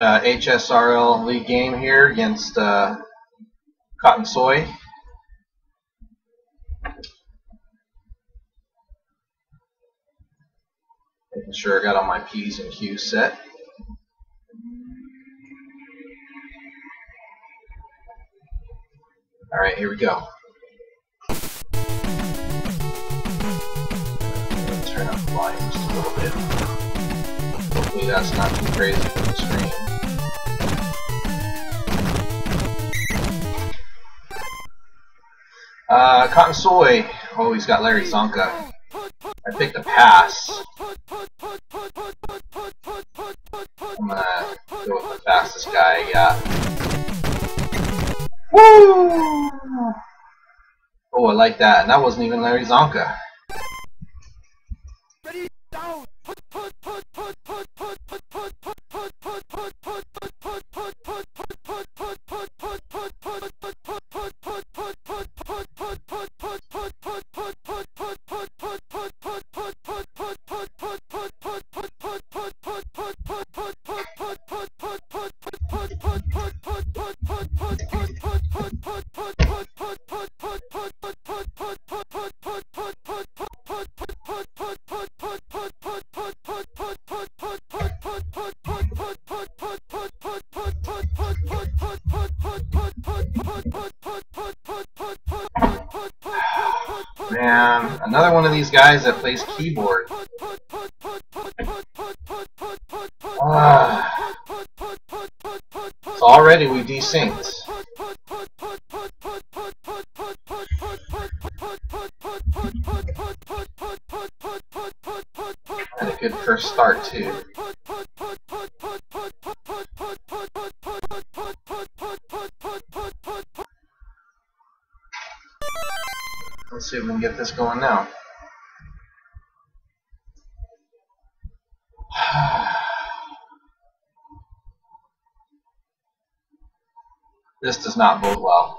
uh, HSRL league game here against uh, Cotton Soy. Making sure I got all my P's and Q's set. Alright, here we go. Turn up the volume just a little bit. Hopefully that's not too crazy for the screen. Uh, Cotton Soy. Oh, he's got Larry Csonka. I picked a pass. I'm gonna go with the fastest guy I got. Woo! Oh, I like that. And that wasn't even Larry Csonka. Man, another one of these guys that plays keyboard. Ah. So already we desynced. Had a good first start too. Get this going now. this does not bode well.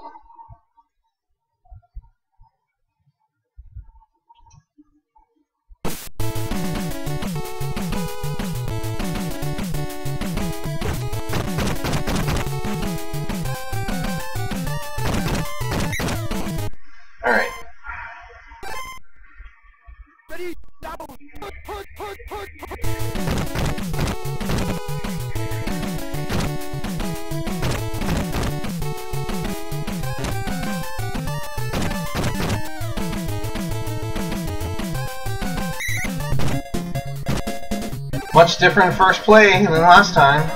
Much different first play than last time.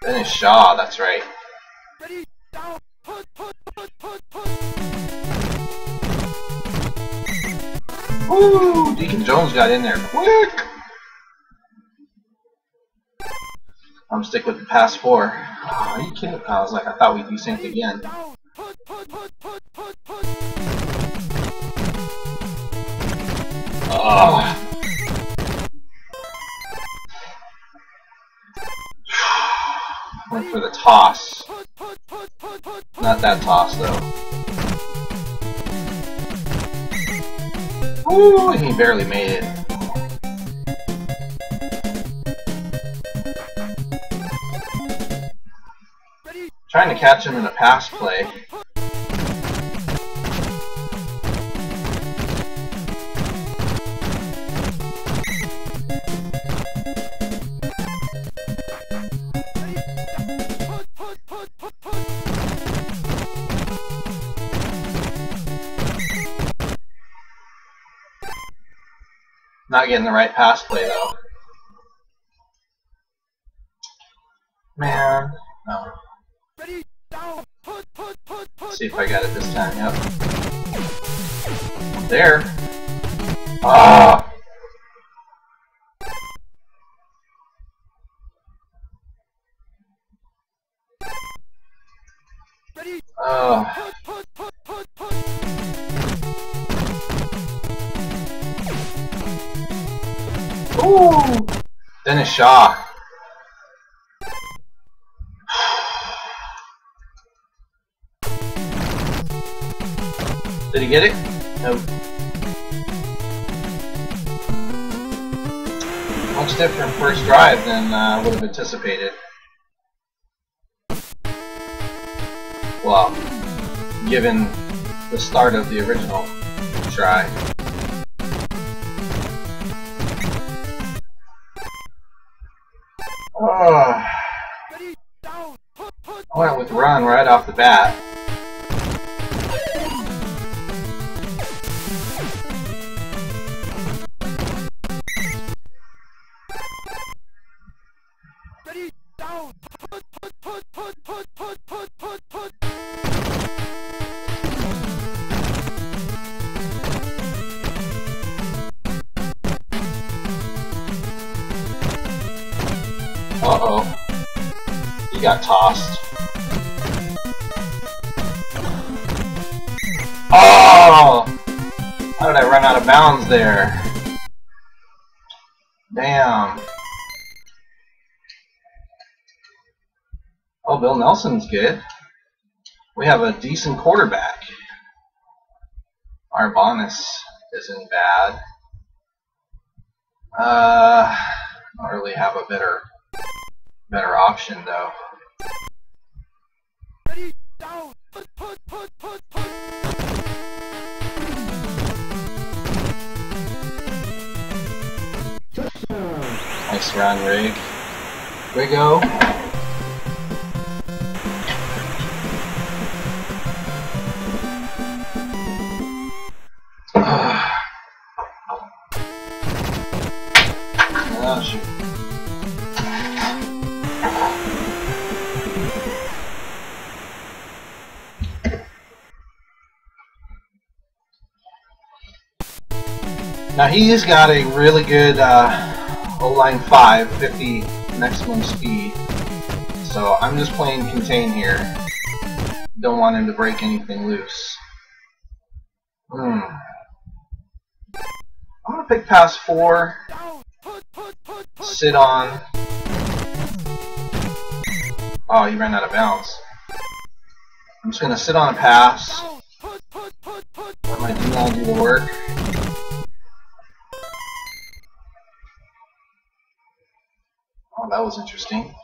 Dennis Shaw, that's right. Woo! Deacon Jones got in there quick! I'm stick with the pass four. Oh, are you kidding? I was like, I thought we'd desynced again. Oh. Went for the toss. Not that toss though. Ooh, he barely made it. Trying to catch him in a pass play. Getting the right pass play though. Man, no. Let's see if I got it this time. Yep. There. Ah. Shaw. Did he get it? Nope. Much different first drive than I uh, would have anticipated. Well, given the start of the original try. I went with run right off the bat. Uh-oh. He got tossed. Oh! How did I run out of bounds there? Damn. Oh, Bill Nelson's good. We have a decent quarterback. Arbonis isn't bad. Uh, I don't really have a better better option though. Nice run, Rig. Rigo. Now he's got a really good uh, O-line 5, 50 maximum speed. So I'm just playing contain here. Don't want him to break anything loose. Hmm. I'm gonna pick pass 4. Sit on. Oh, he ran out of bounds. I'm just gonna sit on a pass. Let my D-line do the work. That was interesting.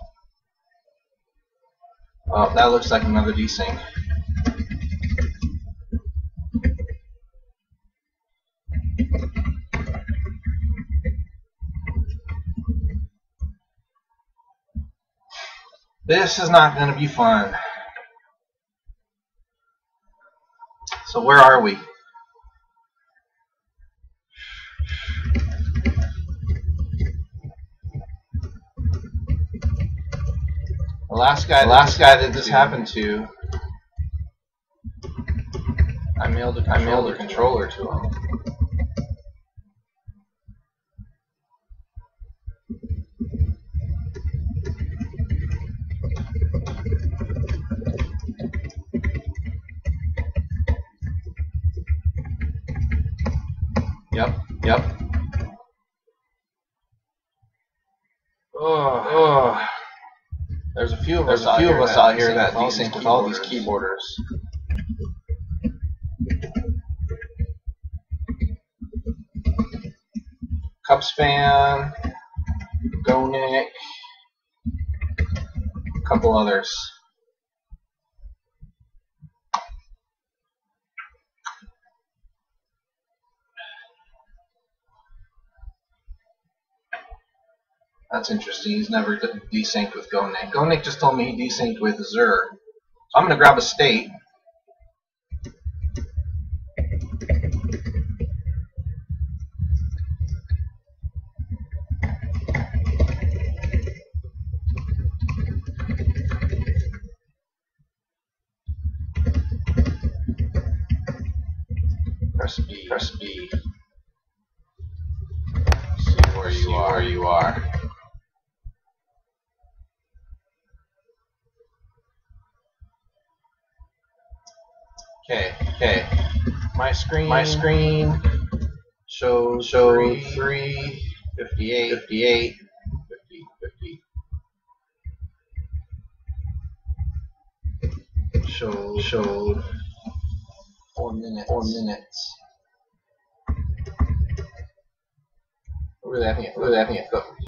Oh, that looks like another desync. This is not going to be fun. So where are we? Last guy, last guy that this happened to, I mailed a, I mailed a controller to him. Yep, yep. Oh, oh. There's a few of us, out here that desync with all these keyboarders. Cupspan, GoNick, a couple others. That's interesting. He's never desynced with GoNick. GoNick just told me he desynced with Zur. So I'm going to grab a state. Okay, okay. My screen my screen shows show 3, 3 58 50 50 Show. showed 4 minutes 4 minutes Look that, look at that, look at that.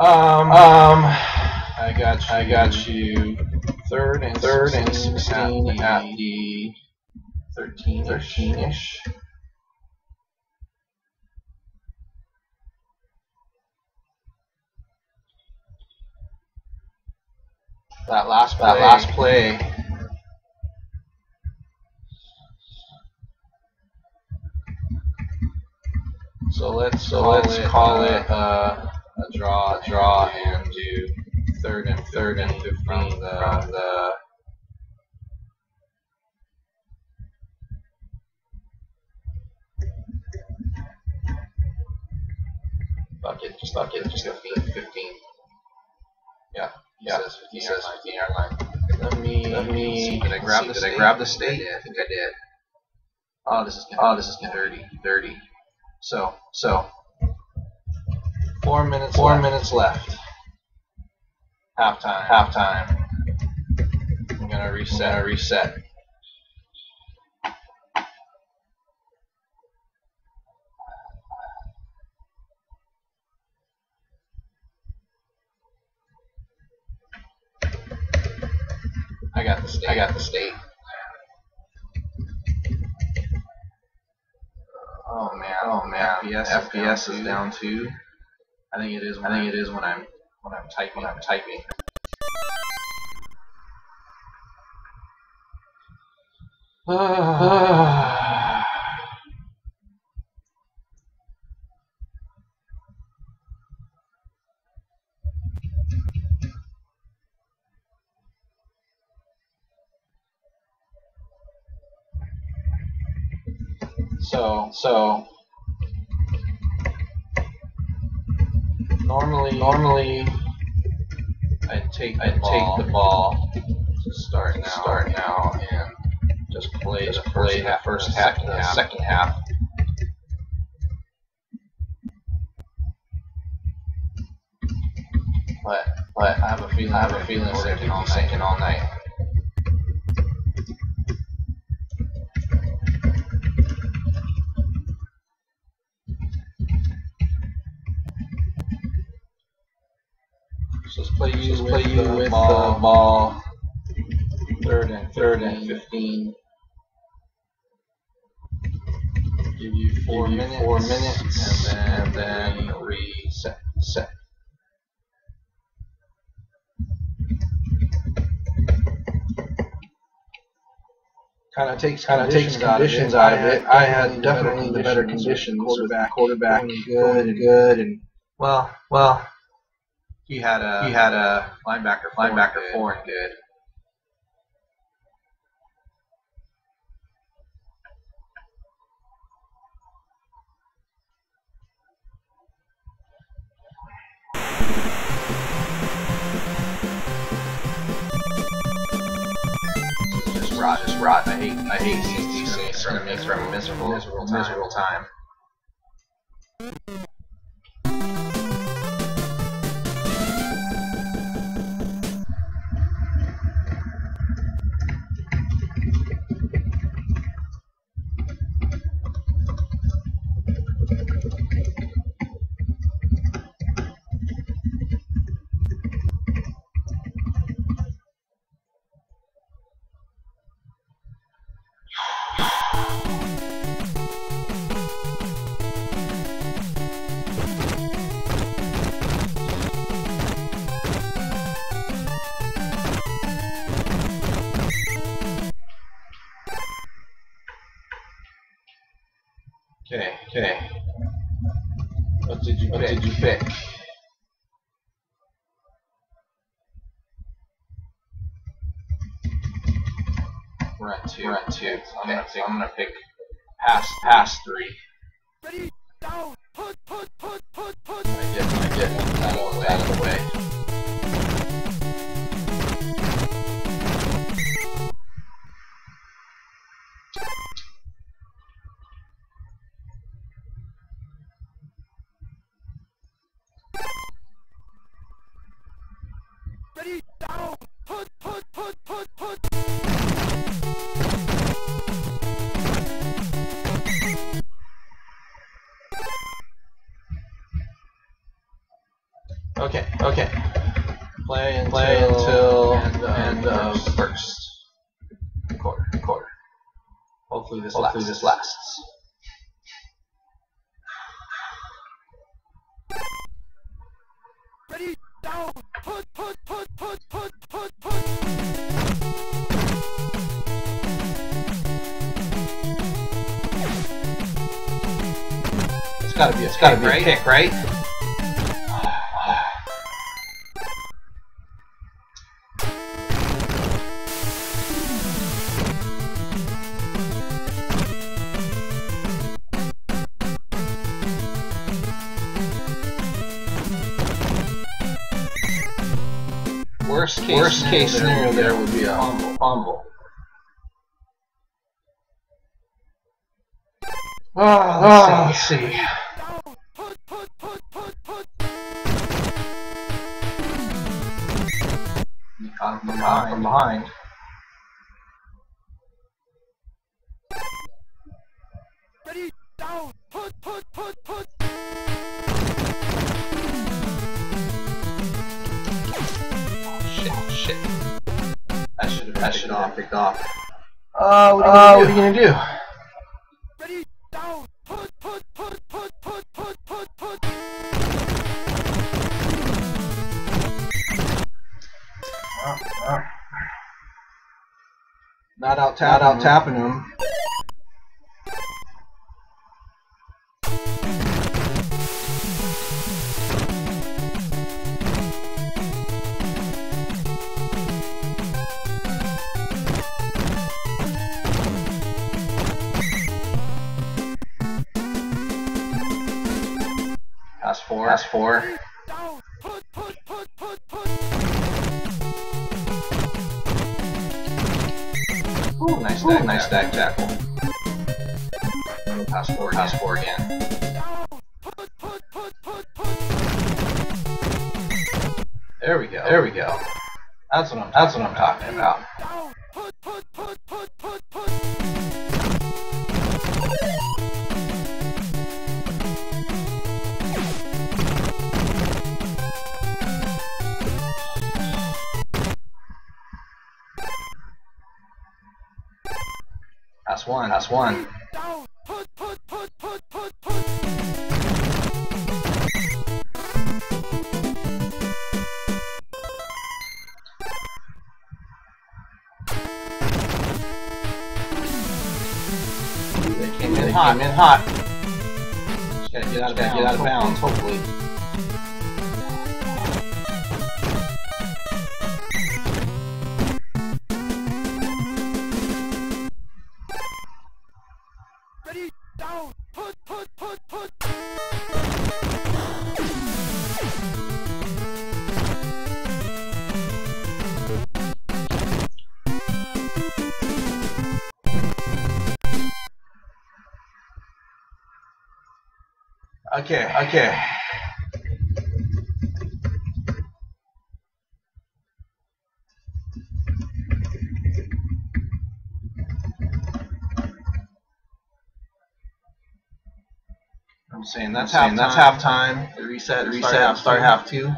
Um, um, I got you, I got you third and third and sixteen at the thirteen thirteen ish. That last play, that last play. So let's so call let's it, call uh, it uh, a draw, a draw, and do third and third and fifteen from the, from the bucket, just bucket, just 15, 15. Yeah, yeah. He says 15, he says 15 yard line. Let me, let me, did I grab the did I grab the state? Yeah, I think I did. Oh, this is oh, this is 30, 30. So, so, four minutes, four left. minutes left. Halftime, halftime. I'm gonna reset, I'm gonna reset. I got the state. I got the state. Oh man, oh man, FPS, FPS is down too. I think it is. I think it is when I'm when I'm typing. When I'm typing. so so take the I'd ball, take the ball start now, start now and just play just the play the first half, the half, second half. But but I have a feeling I have a feeling it's going to be sinking all night. Play you just play you with ball, the ball. Third and third and fifteen. Give you four Give you minutes. Four minutes, and then, and then reset. Set. kind of takes kind of takes conditions out of it. I had definitely the better conditions. Quarterback, quarterback, good and good, and well, well, he had a he had a linebacker linebacker four and good. Just rot, just rot. I hate, I hate things. It's gonna make for a miserable, miserable, miserable time. We're at two. We're at two. Okay, I'm gonna pick. I'm gonna pick pass pass three. Ready, down, put, put, put, put, put. I get I get that out of the way. Gotta be. It's gotta be right? a pick, right? Worst case, worst case scenario there would be a fumble. fumble. Oh, let's see. Let's see. Ah, from behind. Ready, down, put, put, put, put. Shit, shit. I should have picked off. Picked off. Uh, what, uh, what are you gonna do? Tad out tapping him. There we go. There we go. That's what I'm. That's what I'm talking about. That's one. That's one. Okay. Okay. I'm saying that's half. That's half time. The reset. The reset. half Start half two.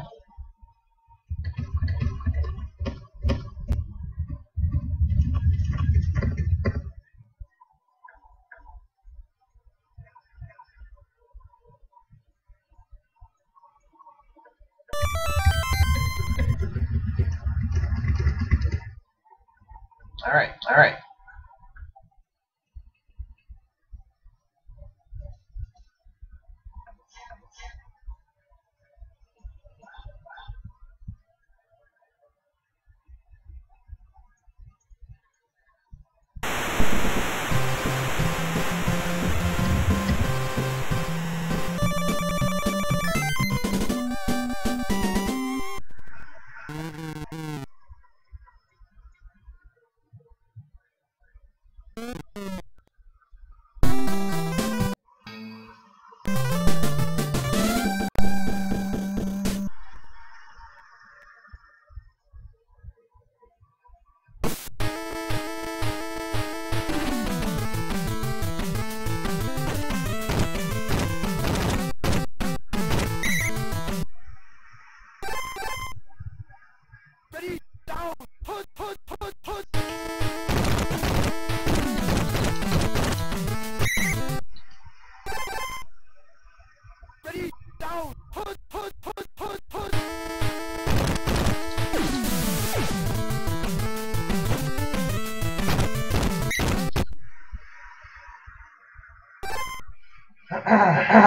All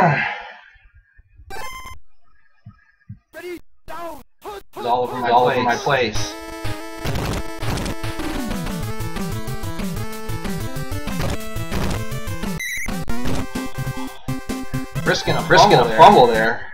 over my all over my place. Risking a risking a fumble there. ready,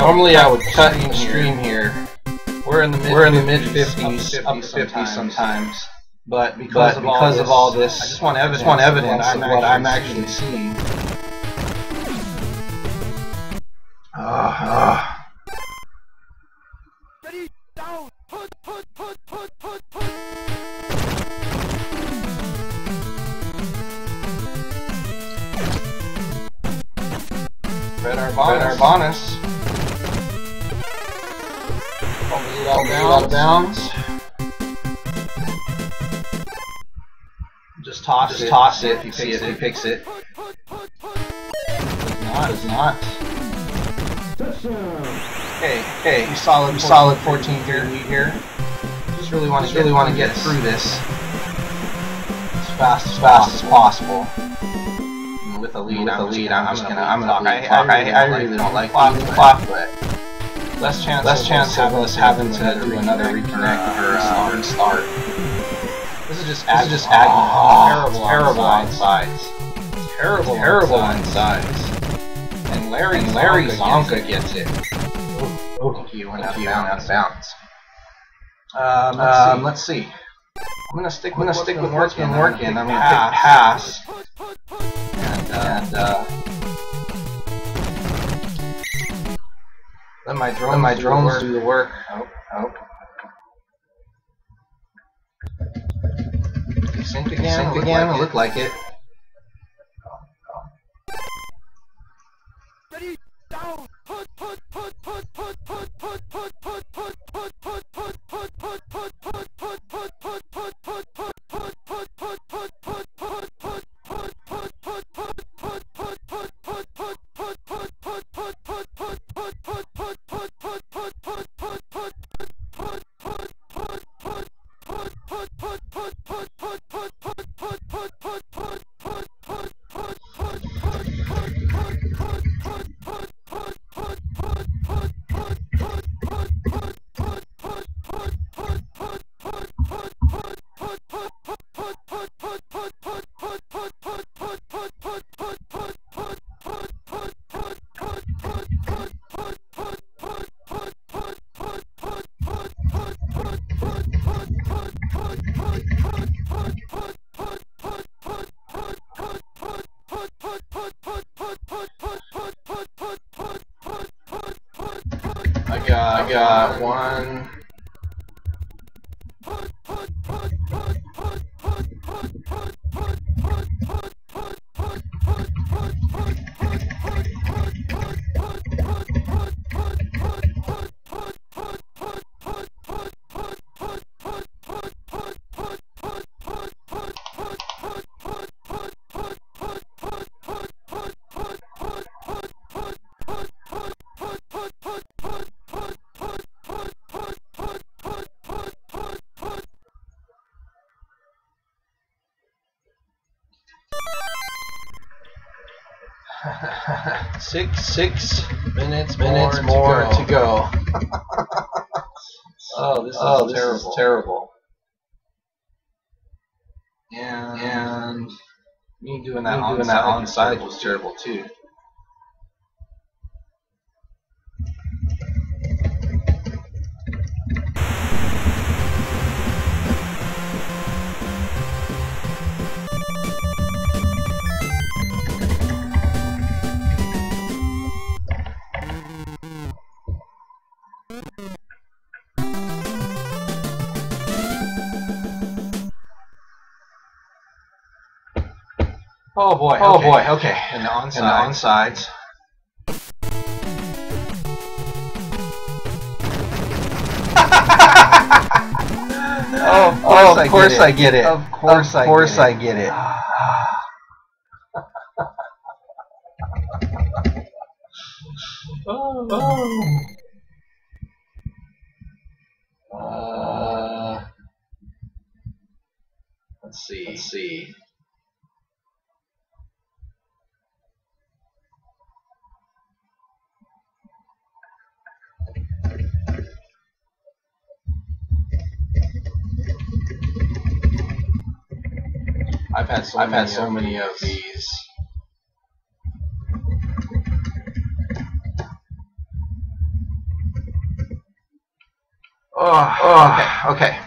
Normally, I would cut and stream here. We're in the mid we're in the mid fifties, up to fifties sometimes. But because, of, because all of all this, this, I just want I evidence, just want of evidence what of I'm what I'm actually actually seeing. Toss Just it. toss it if you see picks if he it. picks it. Not. Does not. Okay. Okay. You solid. You solid solid 14 here. Lead here. Just really want to really want wanna get through this as fast as fast as possible. With a Lead, with a lead, I'm just gonna, I'm gonna gonna talk. talk. I, I, I really don't like clock, clock, but less chance, less chance of us having to do another reconnect or uh, restart. This is just This is just oh, ag- terrible, oh, terrible on sides. Terrible, Terrible on sides. And Larry, And Larry Csonka gets it. Oh, you went out of bounds. went out of bounds. Um, let's Um, see. let's see. I'm gonna stick. I'm gonna stick with what's been working. I'm gonna pick pass. And, uh, And uh, let my drones, let my do drones the do work. the work. Oh, oh. Synth again, Synth again, it. Look like it. got one, Six, six minutes, Minutes more, more to go. to go. Oh, this is Oh, this terrible. is terrible. And, And me doing that me on doing that on side was terrible too. Oh boy. Oh, okay. boy, okay. And the on And the on sides. Oh, Oh, of course I get it. Of course I Of course get I it. get it. Oh. Uh, let's see. Let's see. So I've many had so of many these. of these. Oh, Oh, okay.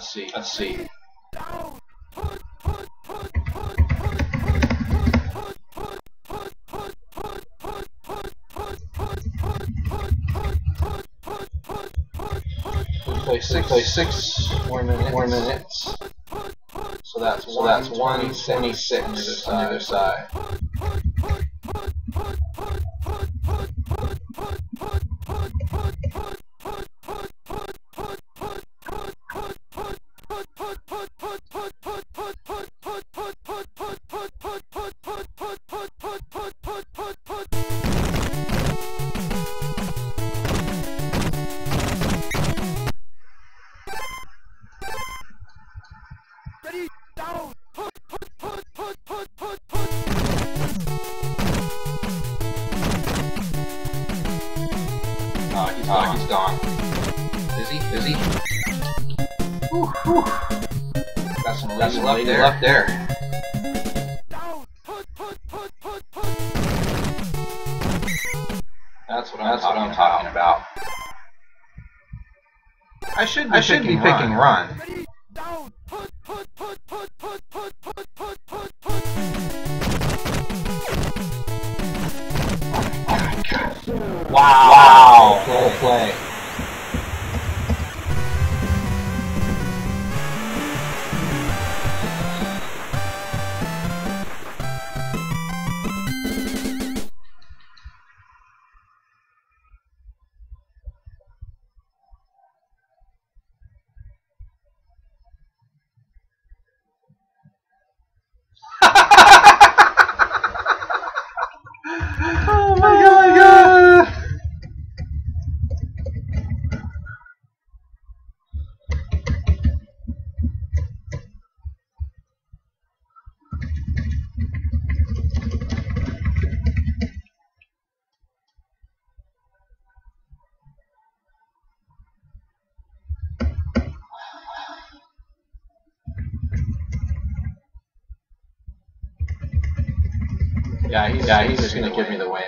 Let's see. Let's see. Play six. Play six more minutes. More minutes. So that's so that's one seventy six on the other side. I should be I should be picking picking run. run. Ready, down! Wow. Full play. Yeah, he's, yeah, he's just gonna give me the win.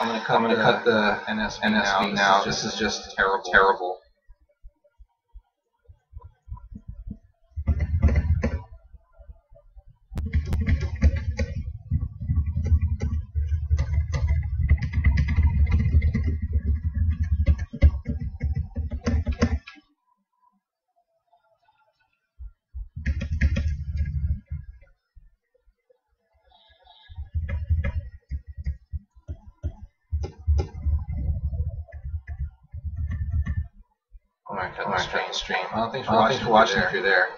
I'm gonna cut, I'm gonna cut the NSP, NSP now. now. This is just terrible. Terrible. Stream. stream. Well, thanks for Well, watching. thanks for watching if you're there.